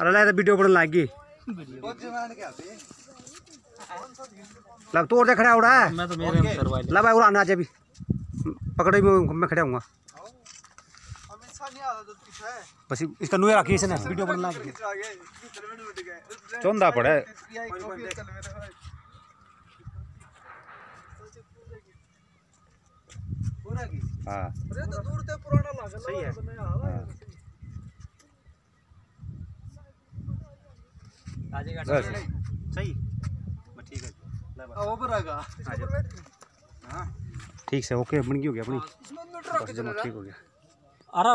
अरे ले तो वीडियो बनने लग लग तोड़ दे खड़ा उड़ा। मैं तो मेरे में करवा ला भाई उड़ाना आज अभी पकड़े मैं मैं खड़ा हूँ बस इसका नुए रखी इसने वीडियो लग गई चौंधा पड़ा है। हाँ। सही है हाँ। बस सही? ठीक है। ठीक से ओके बन गई हो गया अपनी बस जमा ठीक हो गया। अरे